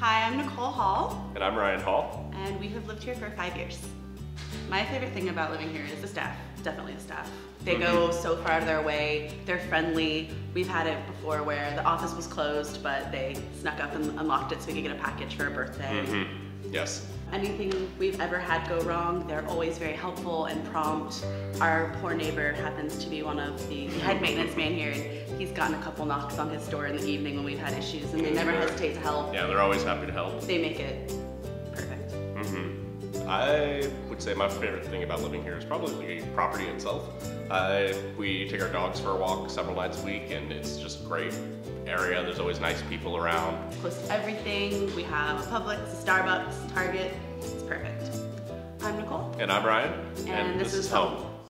Hi, I'm Nichole Hall, And I'm Ryan Hall. and we have lived here for five years. My favorite thing about living here is the staff, definitely the staff. They go so far out of their way, they're friendly. We've had it before where the office was closed, but they snuck up and unlocked it so we could get a package for a birthday. Mm-hmm. Yes. Anything we've ever had go wrong, they're always very helpful and prompt. Our poor neighbor happens to be one of the head maintenance man here, and he's gotten a couple knocks on his door in the evening when we've had issues, and they never hesitate to help. Yeah, they're always happy to help. They make it perfect. Mm-hmm. I would say my favorite thing about living here is probably the property itself. Uh, we take our dogs for a walk several nights a week, and it's just a great area. There's always nice people around. Close to everything. We have a Publix, a Starbucks, Target. It's perfect. I'm Nichole, And I'm Ryan, and, this, is home.